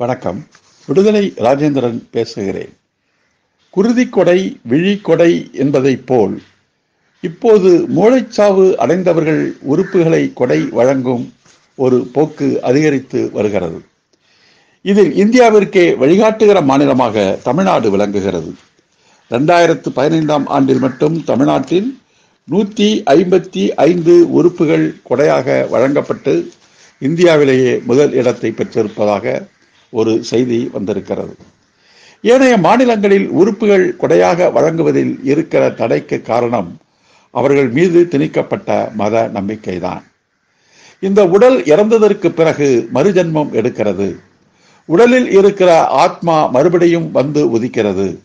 வணக்கம். விடுதலை ராஜேந்திரன் பேசுகிறேன். குருதிக்கொடை விழிக்கொடை என்பதைப் போல் இப்போது மூளைச்சாவு அடைந்தவர்கள் உறுப்புகளை கொடை வழங்கும் ஒரு போக்கு அதிகரித்து வருகிறது. இதில் இந்தியாவிற்கே வழிகாட்டுகிற மாநிலமாக தமிழ்நாடு விளங்குகிறது. ரெண்டாயிரத்து பதினைந்தாம் ஆண்டில் மட்டும் தமிழ்நாட்டில் நூற்றி ஐம்பத்தி ஐந்து உறுப்புகள் கொடையாக வழங்கப்பட்டு இந்தியாவிலேயே முதல் இடத்தை பெற்றிருப்பதாக ஒரு செய்தி வந்திருக்கிறது. ஏனைய மாநிலங்களில் உறுப்புகள் கொடையாக வழங்குவதில் இருக்கிற தடைக்கு காரணம் அவர்கள் மீது திணிக்கப்பட்ட மத நம்பிக்கைதான். இந்த உடல் இறந்ததற்கு பிறகு மறுஜன்மம் எடுக்கிறது. உடலில் இருக்கிற ஆத்மா மறுபடியும் வந்து உதிக்கிறது.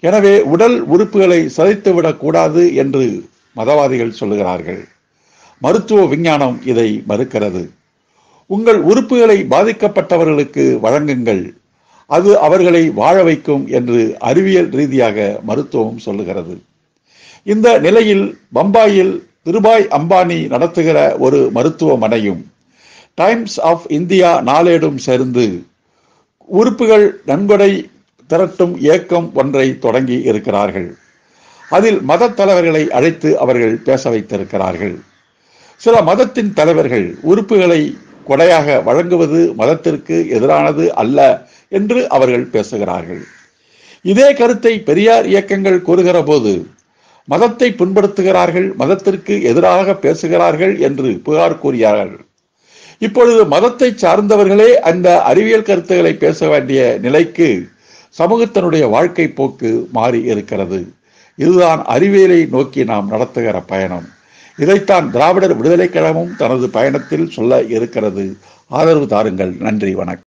எனவே உடல் உறுப்புகளை சிதைத்துவிடக் கூடாது என்று மதவாதிகள் சொல்லுகிறார்கள். மருத்துவ விஞ்ஞானம் இதை மறுக்கிறது. உங்கள் உறுப்புகளை பாதிக்கப்பட்டவர்களுக்கு வழங்குங்கள். அது அவர்களை வாழ வைக்கும் என்று அறிவியல் ரீதியாக மருத்துவம் சொல்லுகிறது. இந்த நிலையில் பம்பாயில் திருபாய் அம்பானி நடத்துகிற ஒரு மருத்துவமனையும் டைம்ஸ் ஆஃப் இந்தியா நாளேடும் சேர்ந்து உறுப்புகள் நன்கொடை திரட்டும் இயக்கம் ஒன்றை தொடங்கி இருக்கிறார்கள். அதில் மத தலைவர்களை அழைத்து அவர்கள் பேச வைத்திருக்கிறார்கள். சில மதத்தின் தலைவர்கள் உறுப்புகளை கொடையாக வழங்குவது மதத்திற்கு எதிரானது அல்ல என்று அவர்கள் பேசுகிறார்கள். இதே கருத்தை பெரியார் இயக்கங்கள் கூறுகிற போது மதத்தை புண்படுத்துகிறார்கள் மதத்திற்கு எதிராக பேசுகிறார்கள் என்று புகார் கூறியார்கள். இப்பொழுது மதத்தை சார்ந்தவர்களே அந்த அறிவியல் கருத்துக்களை பேச வேண்டிய நிலைக்கு சமூகத்தினுடைய வாழ்க்கை போக்கு மாறி இருக்கிறது. இதுதான் அறிவியலை நோக்கி நாம் நடத்துகிற பயணம். இதைத்தான் திராவிடர் விடுதலை கழகமும் தனது பயணத்தில் சொல்ல இருக்கிறது. ஆதரவு தாருங்கள். நன்றி வணக்கம்.